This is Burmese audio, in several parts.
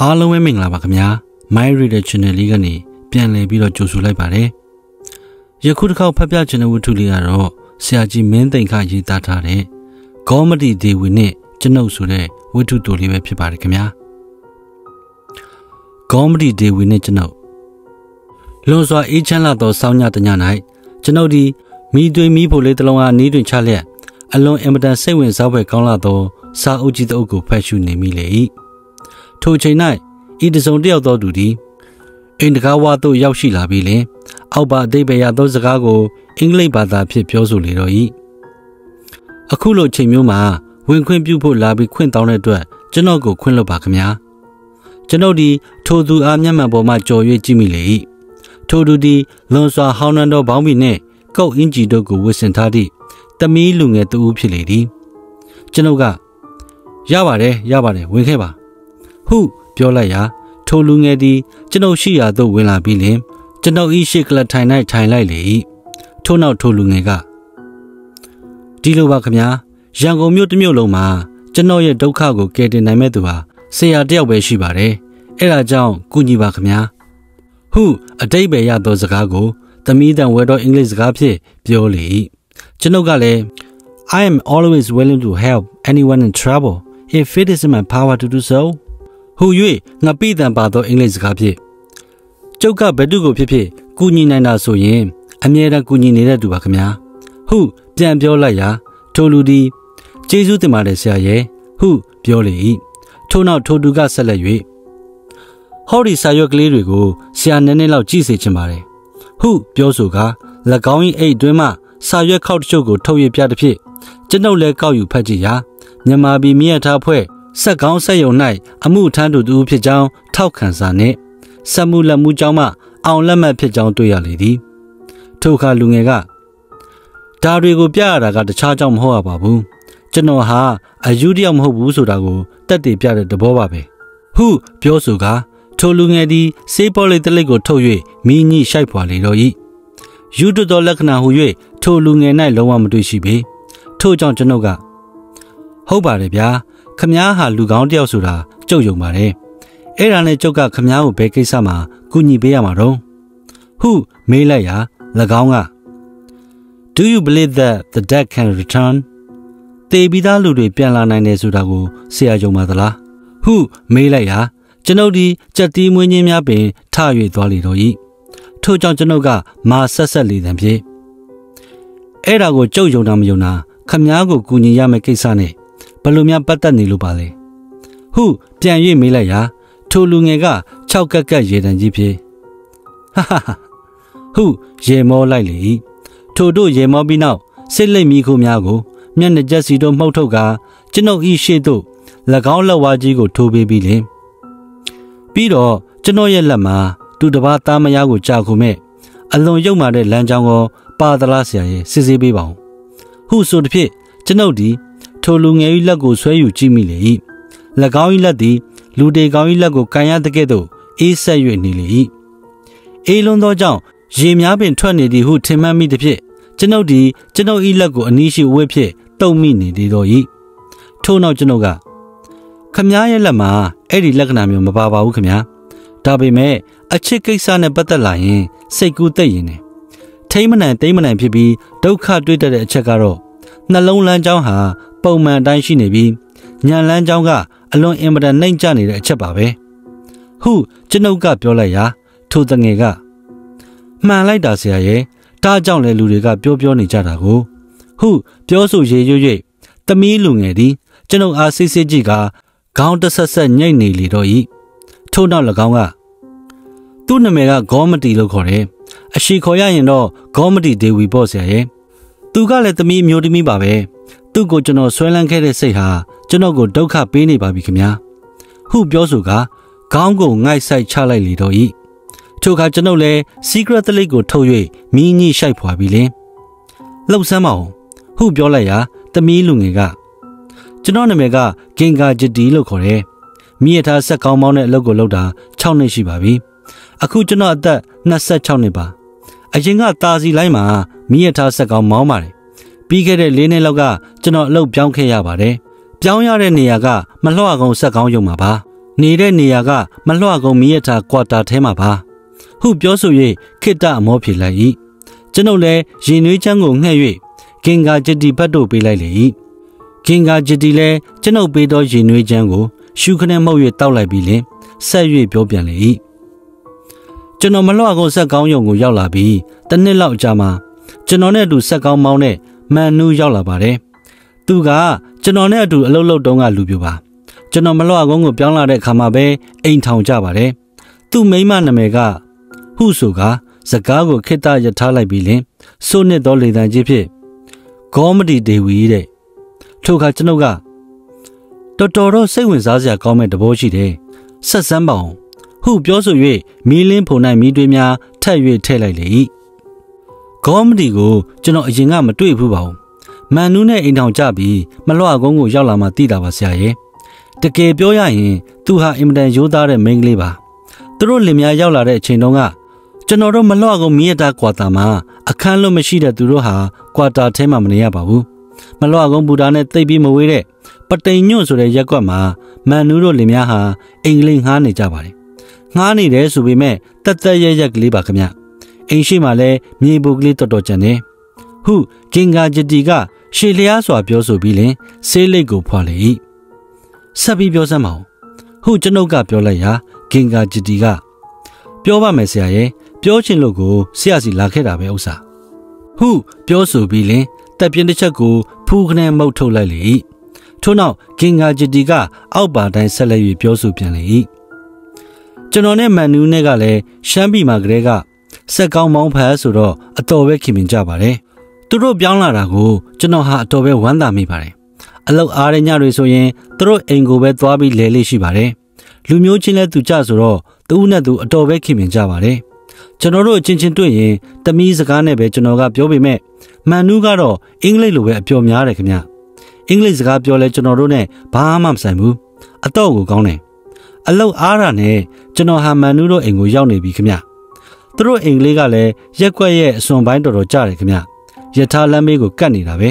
အားလုံးပဲမင်္ဂလာပါခင်ဗျာ My Reader Channel လေးကနေပြန်လည်ပြီးတော့ကြိုဆိုလိုက်ပါတယ်ယခုတစ်ခေါက်ဖတ်ပြချင်တဲ့ဝတ္ထုလေးကတော့ဆရာကြီးမင်းသိန်ခရေးသားထားတဲ့ဂေါမတီဒေဝီနဲ့ကျွန်ုပ်ဆိုတဲ့ဝတ္ထုတိုလေးပဲဖြစ်ပါတယ်ခင်ဗျာဂေါမတီဒေဝီနဲ့ကျွန်ုပ်လွန်စွာအေးချမ်းလာသောစောင်းညတည၌ကျွန်ုပ်ဒီမိသွေးမိဖို့လေးတစ်လုံးအားနီးတွင်ချလျက်အလွန်အင်မတန်စိတ်ဝင်စားဖွယ်ကောင်းလာသောစာအုပ်ကြီးတစ်အုပ်ကိုဖတ်ရှုနေမိလေ၏ ထိုချိန်၌ဤတစုံတယောက်သောသူသည်အိမ်တကားဝါသို့ရောက်ရှိလာပြီးလင်အောက်ပါအတိတ်ပဲရသောစကားကိုအင်္ဂလိပ်ဘာသာဖြင့်ပြောဆိုလေတော့၏အခုလိုချိန်မျိုးမှာဝင်ခွင့်ပြုဖို့လာပြီးခွင့်တောင်းတဲ့အတွက်ကျွန်တော်ကိုခွင့်လွှတ်ပါခင်ဗျာကျွန်ုပ်ဒီထိုသူအားမျက်မှန်ပေါ်မှကြော်၍ကြည့်မိလေ၏ထိုသူသည်လွန်စွာဟောင်းနှံသောဘောင်းဘီနှင့်ကုတ်အင်ဂျီတို့ကိုဝစ်ဆင်ထားသည့်တမီးလူငယ်တူဦးဖြစ်လေသည်ကျွန်ုပ်ကရပါတယ်ရပါတယ်ဝင်ခဲ့ပါ ဟုပြောလိုက်ရာထိုလူငယ်သည်ကျွန်ုပ်ရှိရာသို့ဝင်လာပြီးလင်ကျွန်ုပ်ဤရှိကလထိုင်၌ထိုင်လိုက်လေ၏ထို့နောက်ထိုလူငယ်ကဒီလိုပါခမညာရန်ကုန်မြို့တစ်မြို့လုံးမှာကျွန်တော်ရဲ့ဒုက္ခကိုကယ်တင်နိုင်မဲ့သူဟာဆရာတယောက်ပဲရှိပါတယ်အဲ့ဒါကြောင့်ကူညီပါခမညာဟုအတိတ်ပဲရသောစကားကိုသမီးတန်ဝဲတော့အင်္ဂလိပ်စကားဖြင့်ပြောလေ၏ကျွန်ုပ်ကလည်း I am always willing to help anyone in trouble if it is in my power to do so ဟူ၍ငပိတံပါသောအင်္ဂလိပ်စကားဖြင့်ကျုပ်ကဘယ်သူကိုဖြစ်ဖြစ်ကူညီနိုင်တာဆိုရင်အမြဲတမ်းကူညီနေတဲ့သူပါခင်ဗျာဟုပြန်ပြောလိုက်ရာထိုလူသည်ကျေးဇူးတင်ပါတယ်ဆရာရဲ့ဟုပြောလေ၏ထို့နောက်ထိုသူကဆက်လက်၍ဟောဒီစာရွက်ကလေးတွေကိုဆရာနည်းနည်းလောက်ကြည့်စေချင်ပါတယ်ဟုပြောဆိုကာ၎င်း၏အိတ်အတွင်းမှစာရွက်ခောက်တချို့ကိုထုတ်ရပြသည်ဖြင့်ကျွန်ုပ်လည်းကောက်ယူဖတ်ကြည့်ရာမြန်မာပြည်မြတ်ထားဖွဲ့ ဆက်ကောင်းဆက်ယုံ၌အမှုထမ်းသူတူဖြစ်ကြောင်းထောက်ခံစာနှင့်စက်မှုလက်မှုကြောင်းမှအောင်လက်မှတ်ဖြစ်ကြောင်းတွေ့ရလေသည်ထိုအခါလူငယ်ကဒါတွေကိုပြရတာကတခြားကြောင့်မဟုတ်ရပါဘူးကျွန်တော်ဟာအယူတယောက်မဟုတ်ဘူးဆိုတာကိုတက်တည်ပြတဲ့သဘောပါပဲဟုပြောဆိုကာထိုလူငယ်သည်စေးပေါ်လေးတလိပ်ကိုထုတ်၍မိညိရှိုက်ဖွာလေတော့၏ယူတတော်လက္ခဏာဟူ၍ထိုလူငယ်၌လုံးဝမတွေ့ရှိပေထို့ကြောင့်ကျွန်ုပ်ကဟုတ်ပါတယ်ဗျာ ခမားဟာလူကောင်းတယောက်ဆိုတာကြုတ်ယုံပါတယ်အဲ့ဒါနဲ့ကျုပ်ကခမားကိုဘယ်ကိစ္စမှာကူညီပေးရမှာတော့ဟုမေးလိုက်ရာ၎င်းက Do you believe that the dead can return တေပြီးသားလူတွေပြန်လာနိုင်တယ်ဆိုတာကိုဆရာယုံပါသလားဟုမေးလိုက်ရာကျွန်ုပ်ဒီကြက်တီးမွေးခြင်းများပင်ထ၍သွားလေတော့၏ထို့ကြောင့်ကျွန်ုပ်ကမာဆက်ဆက်လေတံဖြင့်အဲ့ဒါကိုကြုတ်ယုံတာမယုံတာခမားကိုကူညီရမယ့်ကိစ္စနဲ့ ဘလို့များပတ်သက်နေလို့ပါလဲဟုပြန်၍မေးလိုက်ရာထိုလူငယ်က၆ကက်ကက်ရေတံကြီးဖြစ်ဟာဟာဟုရေမောလိုက်လေထိုတို့ရေမောပြီးနောက်စစ်လိတ်မီခုများကို မျက်နှာကျက်စီတို့မှုတ်ထုတ်ကာကျွန်ုပ်ဤရှေ့သို့၎င်းလက်ဝါးကြီးကိုထိုးပေးပြီးလင်ပြီးတော့ကျွန်တော်ရဲ့လက်မှာသူတပားသားမယားကိုကြာခုမဲ့အလွန်ရုပ်မာတဲ့လမ်းကြောင်းကိုပါသလားဆရာရဲ့စစ်ဆေးပေးပါဦးဟုဆိုသည်ဖြင့်ကျွန်ုပ်ဒီ ထိုလူငယ်၏လက်ကိုဆွဲယူကြည့်မိလေ၏၎င်း၏လက်သည်လူတေကောင်း၏လက်ကိုကန်ရတဲ့ကဲ့သို့အေးဆက်၍နေလေ၏အေးလွန်သောကြောင့်ရေများပင်ထွက်နေသည်ဟုထင်မှတ်မိသည်ဖြင့်ကျွန်ုပ်သည်ကျွန်ုပ်၏လက်ကိုအနီးရှိဝဲဖြင့်တုံမိနေသေးတော်၏ထို့နောက်ကျွန်ုပ်ကခမားရဲ့လက်မှာအဲ့ဒီလက္ခဏာမျိုးမပါပါဘူးခမားဒါပေမဲ့အချစ်ကိစ္စနဲ့ပတ်သက်လာရင်စိတ်ကူးသိရင်တယ်ထိမ့်မနိုင်တိမ့်မနိုင်ဖြစ်ပြီးဒုက္ခတွေ့တဲ့အချက်ကတော့နှလုံးလမ်းကြောင်းဟာ ပုံမှန်အတိုင်းရှိနေပြီးညံလန်းချောင်းကအလွန်အင်မတန်နှိမ့်ကျနေတဲ့အချက်ပါပဲဟုကျွန်ုပ်ကပြောလိုက်ရာထိုတငယ်ကမှန်လိုက်တာဆရာရဲ့တားကြောင့်လေလူတွေကပြောပြောနေကြတာကိုဟုပြောဆိုရေရွရွသမီးလူငယ်သည်ကျွန်ုပ်အားစစ်စစ်ကြည့်ကခေါင်းတဆက်ဆက်ညိတ်နေလေတော့ဤထို့နောက်၎င်းကသူ့နာမည်ကဂေါမတီလို့ခေါ်တယ်အရှိခေါ်ရရင်တော့ဂေါမတီဒေဝီပေါ့ဆရာရဲ့သူကလည်းသမီးမျိုးသမီးပါပဲ သူ့ကိုကျွန်တော်ဆွဲလန်းခဲ့တဲ့စိတ်ဟာကျွန်တော်ကိုဒုက္ခပေးနေပါပြီခင်ဗျာဟုပြောဆိုကခေါင်းကိုငိုက်ဆိုင်ချလိုက်လေတော့ဤထိုအခါကျွန်ုပ်လည်း secret တလိပ်ကိုထုတ်၍မီးညိရှိုက်ဖွာပြီးလင်လှုပ်ဆမ်းမအောင်ဟုပြောလိုက်ရာတမီးလူငယ်ကကျွန်တော်နာမည်ကဂင်ဂါဂျတီလို့ခေါ်တယ်မိရထားဆက်ကောင်းမောင်းတဲ့အလုပ်ကိုလုပ်တာ6နှစ်ရှိပါပြီအခုကျွန်တော်အသက်26နှစ်ပါအရင်ကတာစီလိုင်းမှာမိရထားဆက်ကောင်းမောင်းပါတယ် ပြီးခဲ့တဲ့၄နှစ်လောက်ကကျွန်တော်အလုပ်ပြောင်းခဲ့ရပါတယ်။ပြောင်းရတဲ့နေရာကမလှော့ကောင်ဆက်ကောင်းရုံမှာပါ။နေတဲ့နေရာကမလွှကုံမီးရထားကွာတာထဲမှာပါဟုပြောဆို၍ခိတအမောဖြေလိုက်၏ကျွန်ုပ်လည်းရင်နွေးချမ်းကိုငှက်၍ကင်္ဂါဂျတီဘတ်တို့ပေးလိုက်လေ၏ကင်္ဂါဂျတီလည်းကျွန်ုပ်ပေးသောရင်နွေးချမ်းကိုရှုခနဲ့မှုတ်၍တောက်လိုက်ပြီးလင်ဆက်၍ပြောပြန်လေ၏ကျွန်တော်မလွှကုံဆက်ကောင်းယုံကိုရောက်လာပြီးတနှစ်လောက်ကြာမှကျွန်တော်နဲ့အတူဆက်ကောင်းမောင်းတဲ့ မန်နူးရောက်လာပါတယ်သူကကျွန်တော်နဲ့အတူအလုပ်လုပ်တုန်းကလူပြပါကျွန်တော်မလွှကုန်းကိုပြောင်းလာတဲ့အခါမှာပဲအိမ်ထောင်ကြပါတယ်သူ့မိန်းမနာမည်ကဟုဆိုကစကားကိုခိတ္တရထားလိုက်ပြီးလင်စိုးနစ်သောလေတံကြီးဖြင့်ဂေါမတီဒေဝီတဲ့ထို့ခါကျွန်ုပ်ကတော်တော်တော့စိတ်ဝင်စားစရာကောင်းမဲ့တဘောရှိတယ်ဆက်စမ်းပါအောင်ဟုပြောဆို၍မီးလင်းဖုန်၌မီးတွေးများထပ်၍ထည့်လိုက်လေ၏ ဂေါမတီကိုကျွန်တော်အရင်ကမတွေ့ဘူးပါဘူးမန်နူးနဲ့အိမ်ထောင်ကြပြီးမလွှကုန်းကိုရောက်လာမှသိတာပါဆရာရဲ့တကယ်ပြောရရင် သူဟာအင်မတန်ရိုးသားတဲ့မိန်းကလေးပါသူတို့လင်မယားရောက်လာတဲ့အချိန်တုန်းကကျွန်တော်တို့မလွှကုန်းမီးရတာကွာတာမှာအခန်းလွတ်မရှိတဲ့သူတို့ဟာကွာတာထဲမှာမနေရပါဘူးမလွှကုန်းဘူတာနဲ့တိတ်ပြီးမဝေးတဲ့ပတိန်ညွန့်ဆိုတဲ့ရက်ကွက်မှာမန်နူးတို့လင်မယားဟာအင်္ဂလိပ်ငှားနေကြပါတယ်ငှားနေတယ်ဆိုပေမဲ့တက်တက်ရက်ရက်ကလေးပါခင်ဗျ အိမ်ရှိမှလည်းမြေပူကလေးတော်တော်ကြံတယ်ဟုကင်ဂါဂျတီကရှေလျားစွာပြောဆိုပြီးလင်ဆေးလိတ်ကိုဖွာလေ၏ဆက်ပြီးပြောစမ်းပါဦးဟုကျွန်ုပ်ကပြောလိုက်ရာဂင်ဂါဂျတီကပြောပါမယ်ဆရာရဲ့ပြောချင်လို့ကိုဆရာစီလာခဲ့တာပဲဥစ္စာဟုပြောဆိုပြီးလင်တက်ပြင်းတစ်ချက်ကိုဖူးခနဲမုတ်ထုတ်လိုက်လေ၏ထို့နောက်ဂင်ဂါဂျတီကအောက်ပါတိုင်းဆက်လက်၍ပြောဆိုပြန်လေ၏ကျွန်တော်နဲ့မန်နူးနဲ့ကလည်းရှမ်းပြည်မှာကလေးက စက်ကောင်းမောင်းဖတ်ဆိုတော့အတော်ပဲခင်မင်ကြပါတယ်သူတို့ပြောင်းလာတာကိုကျွန်တော်ဟာအတော်ပဲဝမ်းသာမိပါတယ်အလောက်အားရညတွေဆိုရင်သူတို့အိမ်ကိုပဲသွားပြီးလဲလေးရှိပါတယ်လူမျိုးချင်းလဲသူကြဆိုတော့သူ့နဲ့သူအတော်ပဲခင်မင်ကြပါတယ်ကျွန်တော်တို့အချင်းချင်းတွေ့ရင်တမီးစကားနဲ့ပဲကျွန်တော်ကပြောပေမဲ့မန်နူးကတော့အင်္ဂလိပ်လိုပဲအပျော်များတယ်ခင်ဗျအင်္ဂလိပ်စကားပြောလဲကျွန်တော်တို့နဲ့ဘာမှမဆိုင်ဘူးအတော့ကိုကောင်းတယ်အလောက်အားရနဲ့ကျွန်တော်ဟာမန်နူးတို့အိမ်ကိုရောက်နေပြီခင်ဗျ သူတို့အိမ်ကလေးကလည်းရက်ွက်ရဲ့အစွန်ပိုင်းတော်တော်ကြတယ်ခင်ဗျယထာလမ်းမေးကိုကတ်နေတာပဲ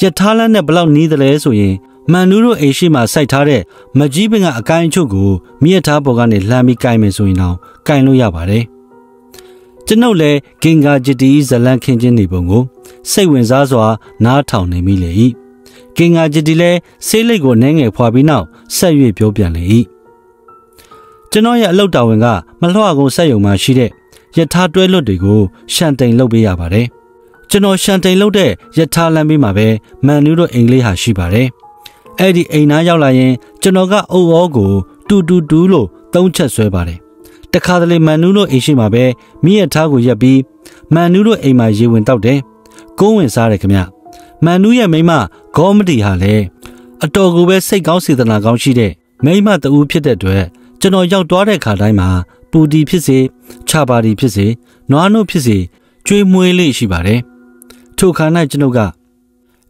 ယထာလမ်းနဲ့ဘလောက်နီးတယ်လဲဆိုရင်မန်နူးတို့အိမ်ရှိမှာစိုက်ထားတဲ့မကြီးပင်ကအကိုင်းချုပ်ကိုမြစ်ထားပေါ်ကနေလှမ်းပြီးကင်မယ်ဆိုရင်တော့ကင်လို့ရပါတယ်ကျွန်ုပ်လည်းဂင်္ဂါဂျတီဇလန်ခင်းချင်းနေပုံကိုစိတ်ဝင်စားစွာ နားထောင်နေမိလေ၏ဂင်္ဂါဂျတီလည်းဆေးလိတ်ကိုနှဲငယ်ဖွာပြီးနောက်ဆက်၍ပြောပြန်လေ၏ကျွန်တော်ရဲ့အလုပ်တော်ဝင်ကမလှော့ကုန်းဆက်ယုံမှရှိတဲ့ ယထာတွဲလွတ်တွေကိုရှန်တိန်လုပ်ပေးရပါတယ်ကျွန်တော်ရှန်တိန်လုပ်တဲ့ယထာလမ်းဘေးမှာပဲမန်နူးတို့အင်္ဂလိပ်ဟာရှိပါတယ်အဲ့ဒီအိမ်သားရောက်လာရင်ကျွန်တော်ကအုပ်ဩကိုတူတူတူလို့သုံးချက်ဆွဲပါတယ်တခါတလေမန်နူးတို့အိမ်ရှိမှာပဲမိရထားကိုရက်ပြီးမန်နူးတို့အိမ်မှာရေဝင်တောက်တယ်ကုန်းဝင်စားတယ်ခင်ဗျမန်နူးရဲ့မိမဂေါမတီဟာလည်းအတော်ကိုပဲစိတ်ကောင်းစေတနာကောင်းရှိတဲ့မိမတူဖြစ်တဲ့အတွက်ကျွန်တော်ရောက်သွားတဲ့ခါတိုင်းမှာ ပူတီဖြစ်စေချပါတီဖြစ်စေနွားနို့ဖြစ်စေကျွေးမွေးလေးရှိပါတယ်ထိုခါ၌ကျွန်ုပ်က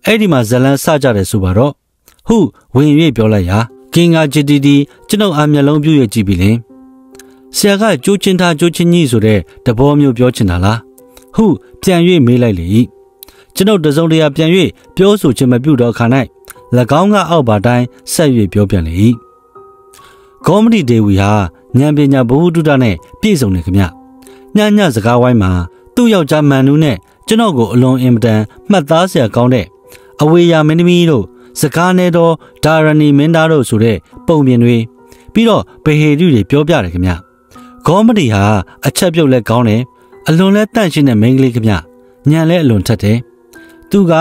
အဲ့ဒီမှာဇလန်းစကြတယ်ဆိုပါတော့ဟုဝင်၍ပြောလိုက်ရာကင်္ဂါဂျတီတီကျွန်ုပ်အားမျက်လုံးပြည့်ရကြည့်ပြီလင်ဆရာကကြိုးချင်းထားကြိုးချင်းကြီးဆိုတဲ့တဘောမျိုးပြောချင်တာလားဟုပြန်၍မေးလိုက်လေကျွန်ုပ်တစုံတရာပြန်၍ပြောဆိုခြင်းမပြုတော့ခါ၌၎င်းကအောက်ပါတိုင်းဆက်၍ပြောပြန်လေဂေါမတီဒေဝီဟာ ဉာဏ်ပညာဘ ഹു တုဒနဲ့ပြည့်စုံနေခမညညစကားဝိုင်းမှာသူ့ယောက်ျားမန်နူးနဲ့ကျွန်တော်ကိုအလွန်အင်မတန်မှတ်သားစရာကောင်းတဲ့အဝေယာမင်းသမီးတို့စကားနဲ့တော့ဒါရဏီမင်းသားတို့ဆိုတဲ့ပုံပြင်တွေပြီးတော့ဗဟေတုတွေပြောပြတယ်ခင်ဗျဂေါမတီဟာအချက်ပြုတ်လဲကောင်းတယ်အလွန်လဲတန့်ရှင်းတဲ့မိန်းကလေးခင်ဗျညံလဲအလွန်ထက်တယ်သူက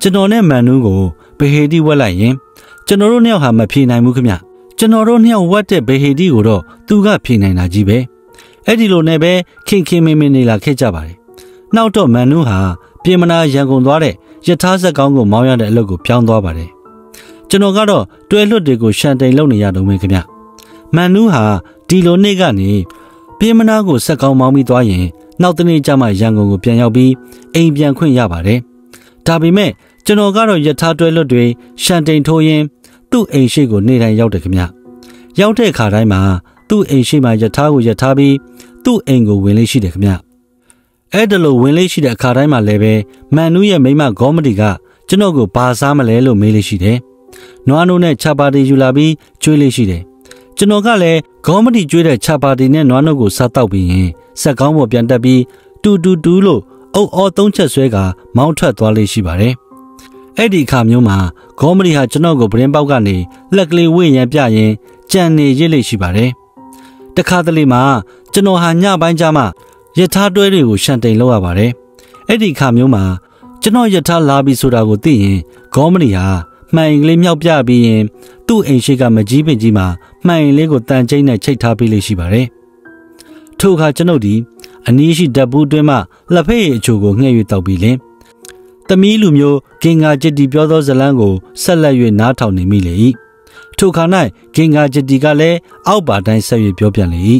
ကျွန်တော်နဲ့မန်နူးကိုဗဟေတိဝက်လိုက်ရင်ကျွန်တော်တို့နှစ်ယောက်ဟာမဖြေနိုင်ဘူးခင်ဗျ ကျွန်တော်တို့နှစ်ယောက်ဝတ်တဲ့ဗဟေတိကိုတော့သူကဖြေနိုင်တာကြီးပဲအဲ့ဒီလိုနဲ့ပဲခင်ခင်မင်းမင်းနေလာခဲ့ကြပါတယ်နောက်တော့မန်နူးဟာပြင်မနာရန်ကုန်သွားတဲ့ယထာဆက်ကောင်းကိုမောင်းရတဲ့အလုပ်ကိုပြောင်းသွားပါတယ်ကျွန်တော်ကတော့တွဲလွတ်တွေကိုရှန်တိန်လုပ်နေရတော့မယ်ခင်ဗျမန်နူးဟာဒီလိုနေ့ကနေပြင်မနာကိုဆက်ကောင်းမောင်းပြီးသွားရင်နောက်တနေ့ကျမှရန်ကုန်ကိုပြန်ရောက်ပြီးအိမ်ပြန်ခွင့်ရပါတယ်ဒါပေမဲ့ကျွန်တော်ကတော့ယထာတွဲလွတ်တွေရှန်တိန်ထိုးရင်း သူ့အိမ်ရှိကိုနေတိုင်းရောက်တယ်ခင်ဗျရောက်တဲ့ခါတိုင်းမှာသူ့အိမ်ရှိမှယထာကိုယထာပြီးသူ့အိမ်ကိုဝင်လေးရှိတယ်ခင်ဗျအဲ့ဒါလိုဝင်လေးရှိတဲ့အခါတိုင်းမှာလည်းပဲမန်နူးရဲ့မိမဂေါမတီကကျွန်တော်ကိုဘာစားမလဲလို့မေးလေးရှိတယ်နွားနိုးနဲ့ချပါတီယူလာပြီးကျွေးလေးရှိတယ်ကျွန်တော်ကလည်းခေါမတီကျွေးတဲ့ချာပါတီနဲ့နွားနှုတ်ကိုစားတောက်ပြီးရင်ဆက်ကောင်းပေါ်ပြန်တက်ပြီးတူတူတူလို့အုပ်အောသုံးချက်ဆွဲကမောင်းထွက်သွားလေးရှိပါတယ်။ အဲ့ဒီအခါမျိုးမှာဂေါမရီဟာကျွန်တော်ကိုပရင်ပေါက်ကနေလက်ကလေးဝေ့ရန်ပြရင်ကြံနေရစ်လေးရှိပါတယ်။တခါတလေမှာကျွန်တော်ဟာညပိုင်းကျမှယထာတွဲတွေကိုရှန်တိန်လောက်ရပါတယ်။အဲ့ဒီအခါမျိုးမှာကျွန်တော်ယထာလာပြီဆိုတာကိုသိရင်ဂေါမရီဟာမှန်ရင်လေးမြောက်ပြပြီးရင်သူ့အိမ်ရှိကမကြီးပင်ကြီးမှာမှန်ရင်လေးကိုတန်ကျိန်းနဲ့ချိတ်ထားပေးလေးရှိပါတယ်။ထို့အခါကျွန်ုပ်ဒီအနီးရှိဓာတ်ဘူးတွင်းမှလက်ဖက်ရည်အချိုကိုငှဲ့၍တောက်ပြီးလင်။တမီးလူမျိုး ဂင်္ဂါจิตတီပြောသောဇလန်းကိုဆက်လက်၍နားထောင်နေမိလေ၏။ထို့ခါ၌ဂင်္ဂါจิตတီကလည်းအောက်ပါတိုင်းဆက်၍ပြောပြလေ၏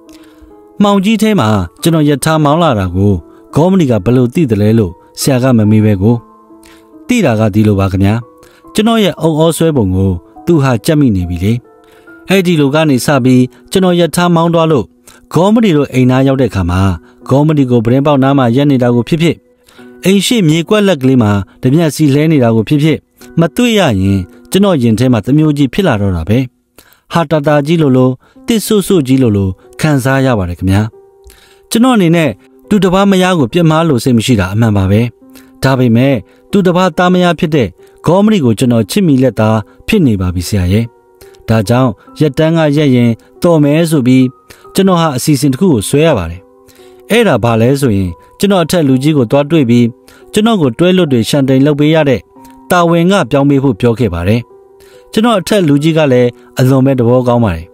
။မှောင်ကြီးထဲမှာကျွန်တော်ယထာမောင်းလာတာကိုဂေါမနီကဘလို့သိတယ်လဲလို့ဆရာကမမေးပဲကိုသိတာကဒီလိုပါခင်ဗျာ။ကျွန်တော်ရဲ့အုံအောဆွဲပုံကိုသူဟာကြက်မိနေပြီလေအဲ့ဒီလိုကနေစပြီးကျွန်တော်ရထားမောင်းသွားလို့ဂေါမဒီတို့အိမ်သားရောက်တဲ့ခါမှာဂေါမဒီကိုပရင်ပေါက်နားမှာရက်နေတာကိုဖြစ်ဖြစ် အိမ်ရှိမြေကွက်လက်ကလေးမှာတပြက်စီလဲနေတာကိုဖြစ်ဖြစ်မတွေ့ရရင်ကျွန်တော်ရင်ထဲမှာတမျိုးကြီးဖြစ်လာတော့တာပဲဟာတာတာကြီးလိုလိုတစ်ဆုဆုကြီးလိုလိုခံစားရပါတယ်ခင်ဗျာကျွန်တော်အနေနဲ့သူတပားမယားကိုပြစ်မှားလို့စိတ်မရှိတာအမှန်ပါပဲဒါပေမဲ့သူတပားသားမယားဖြစ်တဲ့ဂေါမရီကိုကျွန်တော်ချစ်မိလက်သားဖြစ်နေပါပြီဆရာရဲ့ဒါကြောင့်ရက်တန်းကရက်ရင်တော်မဲဆိုပြီးကျွန်တော်ဟာအစီအစဉ်တစ်ခုကိုဆွဲရပါတယ် အဲ့ဒါဘာလဲဆိုရင်ကျွန်တော်အထက်လူကြီးကိုတွားတွေ့ပြီးကျွန်တော်ကိုတွဲလွတ်တွေရှန်တိန်လုပ်ပေးရတဲ့တာဝန်ကပြောင်းပေးဖို့ပြောခဲ့ပါတယ်ကျွန်တော်အထက်လူကြီးကလည်းအလွန်ပဲသဘောကောင်းပါတယ်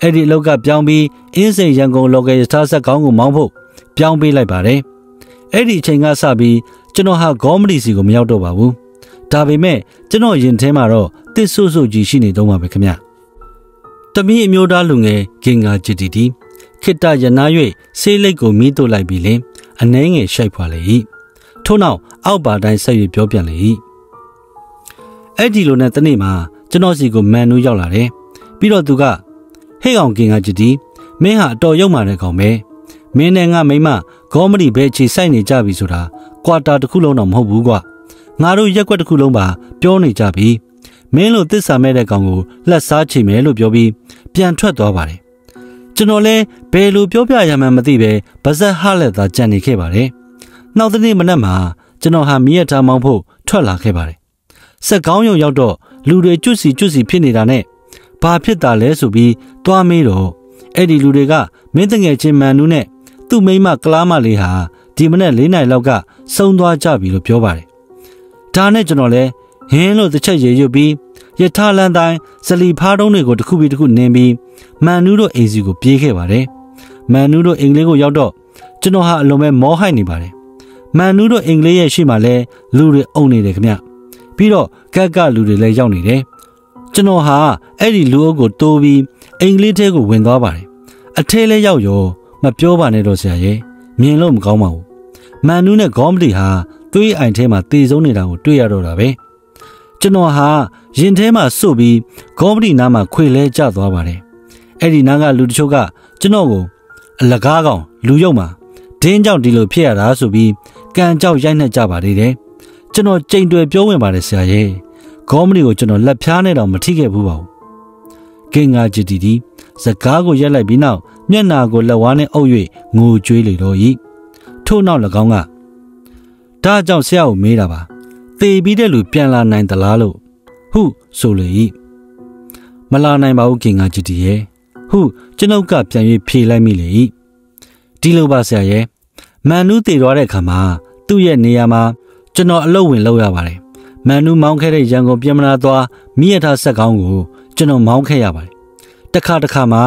အဲ့ဒီအလုပ်ကပြောင်းပြီးအင်းစိန်ရန်ကုန်လော်ကယ်စတားဆက်ကောင်းကိုမောင်းဖို့ပြောင်းပေးလိုက်ပါတယ်အဲ့ဒီအချိန်ကစပြီးကျွန်တော်ဟာဂေါမရီစီကိုမရောက်တော့ပါဘူးဒါပေမဲ့ကျွန်တော်ရင်ထဲမှာတော့တစ်ဆုဆုကြီးရှိနေတော့မှာပဲခင်ဗျတမီးအမျိုးသားလူငယ်ဂင်္ဂါဂျီတီတီ ခိတ္တရနာ၍ဆေးလိတ်ကိုမီးတို့လိုက်ပြီးလင်အနှဲငယ်ရှိုက်ဖွာလေ၏ထို့နောက်အောက်ပါတိုင်းဆက်၍ပြောပြန်လေ၏အဲ့ဒီလိုနဲ့တနေ့မှာကျွန်တော်စီကိုမန်နူးရောက်လာတယ်ပြီးတော့သူကဟဲ့ကောင်ဂင်္ဂါဂျီတီမင်းဟာအတော်ရုံမာတဲ့ကောင်ပဲမင်းနဲ့ငါမိမဂေါမရီဘဲခြေဆိုင်နေကြပြီဆိုတာကွာတာတစ်ခုလုံးတော့မဟုတ်ဘူးကွာငါတို့ရက်ွက်တစ်ခုလုံးပါပြောနေကြပြီမင်းလိုတစ္ဆာမဲ့တဲ့ကောင်ကိုလှက်စားချင်မယ်လို့ပြောပြီးပြန်ထွက်သွားပါတယ် ကျွန်တော်လဲဘယ်လိုပြောပြရမှန်းမသိပဲဗဇက်ဟလက်သာကြံနေခဲ့ပါတယ်နောက်တစ်နေ့မနက်မှာကျွန်တော်ဟာမီးရထားမောင်းဖို့ထွက်လာခဲ့ပါတယ်စက်ကောင်းရုံရောက်တော့လူတွေကျွတ်စီကျွတ်စီဖြစ်နေတာနဲ့ဘာဖြစ်တာလဲဆိုပြီးတွားမေးတော့အဲ့ဒီလူတွေကမင်းတငယ်ချင်းမန်နူးနဲ့သူ့မိမကလားမလေးဟာဒီမနေ့၄နိုင်လောက်ကစုံသွားကြပြီလို့ပြောပါတယ်ဒါနဲ့ကျွန်တော်လည်းဟင်းလို့တစ်ချက်ရေရွတ်ပြီး ယထာလန်တိုင်းဇလီဖားတုံးတွေကိုတစ်ခုပြီးတစ်ခုနင်းပြီးမန်နူးတို့အိမ်စီကိုပြေးခဲ့ပါတယ်။မန်နူးတို့အင်္ဂလိပ်ကိုရောက်တော့ကျွန်တော်ဟာအလွန်ပဲမောဟိုက်နေပါတယ်။မန်နူးတို့အင်္ဂလိပ်ရဲ့ရှေ့မှာလဲလူတွေအုံနေတယ်ခင်ဗျ။ပြီးတော့ကက်ကလူတွေလည်းရောက်နေတယ်။ကျွန်တော်ဟာအဲ့ဒီလူအုပ်ကိုတိုးပြီးအင်္ဂလိပ်ထဲကိုဝင်သွားပါတယ်။အထဲလဲရောက်ရောမပြောပါနဲ့တော့ဆရာရဲ့မြင်လို့မကောင်းပါဘူး။မန်နူးနဲ့ဂေါမလီဟာသွေးအိုင်ထဲမှာတေဆုံးနေတာကိုတွေ့ရတော့တာပဲ ကျွန်တော်ဟာရင်ထဲမှာစုပ်ပြီးဂေါမတီနားမှာခွေလဲကျသွားပါတယ်အဲ့ဒီနားကလူတချို့ကကျွန်တော်ကိုအလကားကောင်လူယုံမှာဒင်းကြောင့်ဒီလိုဖြစ်ရတာဆိုပြီးကံကြောက်ရိုက်နှက်ကြပါသေးတယ်ကျွန်တော်ကြိမ်တွယ်ပြောဝင်ပါတယ်ဆရာရဲ့ဂေါမတီကိုကျွန်တော်လက်ဖြားနဲ့တော့မထိခဲ့ဘူးပါဘူးကင်္ဂါဂျီတီတီစကားကိုရက်လိုက်ပြီးနောက်မျက်နာကိုလက်ဝါးနဲ့အုပ်၍ငိုကြွေးလေတော့ဤထို့နောက်၎င်းကဒါကြောင့်ဆရာကိုမေးတာပါ သေပြီးတဲ့လူပြန်လာနိုင်သလားလို့ဟုဆိုလေ၏မလာနိုင်ပါဘူးခင်ကကြည်တည်ရဲ့ဟုကျွန်ုပ်ကပြန်၍ဖြေလိုက်မိလေ၏ဒီလိုပါဆရာရဲ့မန်နူးတည်သွားတဲ့အခါမှာသူ့ရဲ့နေရာမှာကျွန်တော်အလုပ်ဝင်လုပ်ရပါတယ်မန်နူးမောင်းခဲ့တဲ့ရန်ကုန်ပြည်မနာသွားမိရထားဆက်ကောင်းကိုကျွန်တော်မောင်းခဲ့ရပါတယ်တခါတခါမှာ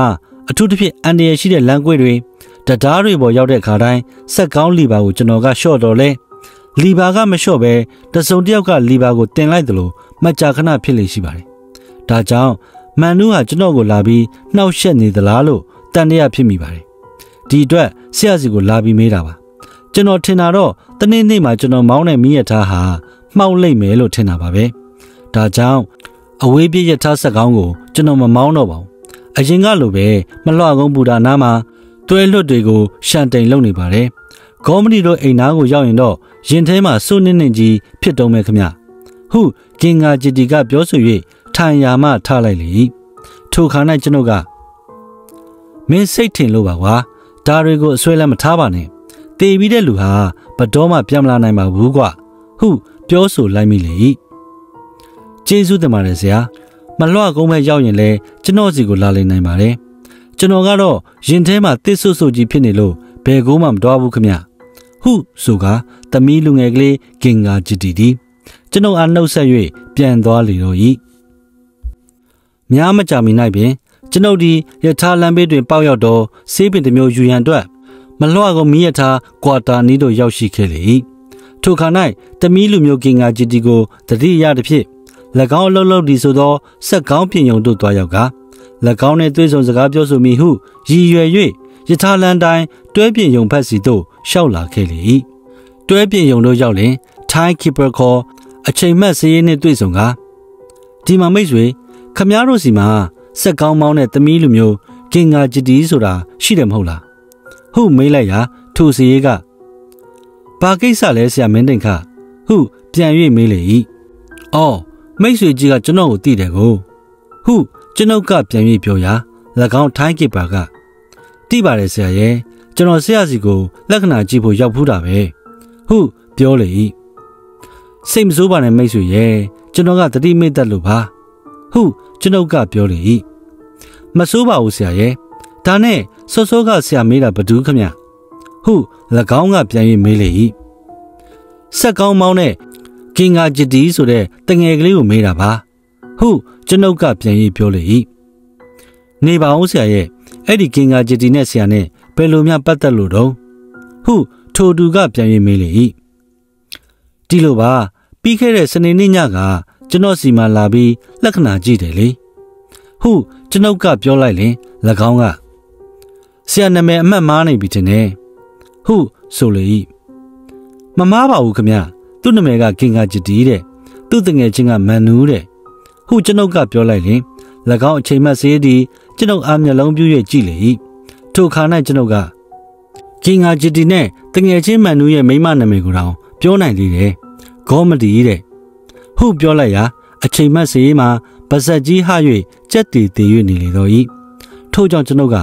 အထူးသဖြင့်အန်ဒီရရှိတဲ့လမ်းကွေ့တွေတရားတွေပေါ်ရောက်တဲ့ခါတိုင်းဆက်ကောင်းလီပါကိုကျွန်တော်ကရှော့တော့လဲ လီဘာကမလျှော့ပဲတစုံတစ်ယောက်ကလီဘာကိုတင်လိုက်တယ်လို့မှတ်ကြခဏဖြစ်လေရှိပါတယ်။ဒါကြောင့်မန်နူးဟာကျွန်တော်ကိုလာပြီးနှောက်ယှက်နေသလားလို့တန်တရားဖြစ်မိပါတယ်။ဒီအတွက်ဆရာစီကိုလာပြီးမေးတာပါ။ကျွန်တော်ထင်တာတော့တနေ့နေ့မှာကျွန်တော်မောင်းတဲ့မိရထားဟာမှောက်လိုက်မယ်လို့ထင်တာပါပဲ။ဒါကြောင့်အဝေးပြေးရထားဆက်ကောင်းကိုကျွန်တော်မမောင်းတော့ပါဘူး။အရင်ကလိုပဲမလွှကုန်းဘူတာနားမှာတွဲလွတ်တွေကိုရှန်တိန်လုပ်နေပါတယ်။ဂေါမနီတို့အိမ်သားကိုရောက်ရင်တော့ ရင်ထဲမှာစိုးနစ်နစ်ကြီးဖြစ်တုံးမဲ့ခမဟုကင်္ဂါဂျီတီကပြောဆို၍ထိုင်ယာမှထားလိုက်လေထိုခါ၌ကျွန်ုပ်ကမင်းစိတ်ထင်လို့ပါကွာဒါတွေကိုအဆွဲလည်းမထားပါနဲ့တေပြီးတဲ့လူဟာဘတော်မှပြန်မလာနိုင်ပါဘူးကွဟုပြောဆိုလိုက်မိလေ၏ကျေးဇူးတင်ပါတယ်ဆရာမလွှကုန်းမဲ့ရောက်ရင်လဲကျွန်တော်စီကိုလာလိမ့်နိုင်ပါတယ်ကျွန်တော်ကတော့ရင်ထဲမှာတစ်ဆွဆွကြီးဖြစ်နေလို့ဘယ်ကိုမှမတော်ဘူးခမ ဟုဆိုကသမီးလူငယ်ကလေးဂင်္ဂါကြည်တီတီကျွန်ုပ်အားနှုတ်ဆက်၍ပြန်သွားလေတော့၏များမကြာမီ၌ပင် ကျွန်ုပ်ဒီယထာလမ်းဘေးတွင်ပေါက်ရောက်တော့ဆေးပင်တစ်မျိုးယူရန်အတွက်မလွှကိုမီးရထားကွာတာနီးတို့ရောက်ရှိခဲ့လေ၏ထိုခါ၌တမီးလူမျိုးကင်္ဂါဂျီတီကိုတတိယတစ်ဖြစ်၎င်းအလုံးလုံးဒီဆိုသောစက်ကောင်းပြင်ယုံတို့တွားရောက်က၎င်းနှင့်တွေ့ဆုံစကားပြောဆိုမိဟုရည်ရွယ်၍ယထာလန်တိုင်းတွဲပြင်ယုံဖက်စီသို့ ရှောက်လာခဲ့လေ၏တွဲပြင်ယုံတို့ရောက်လင် Thai Keeper ခေါ်အချိန်မှတ်စည်းရင်းနှင့်တွေ့ဆုံကဒီမှာမိတ်ဆွေခမားတို့စီမှာစက်ကောင်းမောင်းတဲ့သမီးလူမျိုးကင်္ဂါဂျတီဆိုတာရှိတယ်မဟုတ်လားဟုမေးလိုက်ရာထိုစည်းကဘာကိစ္စလဲဆရာမင်းတိန်ခဟုပြန်၍မေးလေ၏အော်မိတ်ဆွေကြီးကကျွန်တော်ကိုသိတယ်ကိုဟုကျွန်ုပ်ကပြန်၍ပြောရာ၎င်းထိုင်းကစ်ပါကတိပါတယ်ဆရာရဲ့ ကျွန်တော်ဆရာစီကိုလက္ခဏာကြည့်ဖို့ရောက်ဖူးတာပဲဟုပြောလေ၏စိတ်မစိုးပါနဲ့မိတ်ဆွေရဲ့ကျွန်တော်ကတတိမိတ်သက်လို့ပါဟုကျွန်ုပ်ကပြောလေ၏မစိုးပါဘူးဆရာရဲ့ဒါနဲ့စောစောကဆရာမေးတာဘဒူးခမဟု၎င်းကပြန်၍မေးလေ၏ဆက်ကောင်းမောင်းတဲ့ကင်္ဂါဂျတီဆိုတဲ့တငယ်ကလေးကိုမေးတာပါဟုကျွန်ုပ်ကပြန်၍ပြောလေ၏နေပါဦးဆရာရဲ့အဲ့ဒီကင်္ဂါဂျတီနဲ့ဆရာနဲ့ ဘယ်လိုမှပတ်သက်လို့တော့ဟုထိုသူကပြန်၍မေးလေ၏ဒီလိုပါပြီးခဲ့တဲ့စနေနေ့ညကကျွန်တော်စီမှာလာပြီးလက္ခဏာကြည့်တယ်လေဟုကျွန်ုပ်ကပြောလိုက်ရင်၎င်းကဆရာနာမည်အမှတ်မားနေပြီတင်နေဟုဆိုလေ၏မမားပါဘူးခမသူ့နာမည်ကကင်္ဂါဂျတီတဲ့သူ့တငယ်ချင်းကမန်နူးတဲ့ဟုကျွန်ုပ်ကပြောလိုက်ရင်၎င်းအချိန်မှစေးသည်ကျွန်ုပ်အားမျက်လုံးပြည့်၍ကြည့်လေ၏ ထိုခါ၌ကျွန်ုပ်ကကင်္ဂါဂျတီနဲ့တငယ်ချင်းမန်နူးရဲ့မိမနာမည်ကိုတောင်ပြောနိုင်သေးတယ်ဂေါမဒီတဲ့ဟုပြောလိုက်ရာအချိန်မှစေးမှာပါဇက်ကြီးဟ၍ကြက်တီတည်၍နေလေတော့၏ထို့ကြောင့်ကျွန်ုပ်က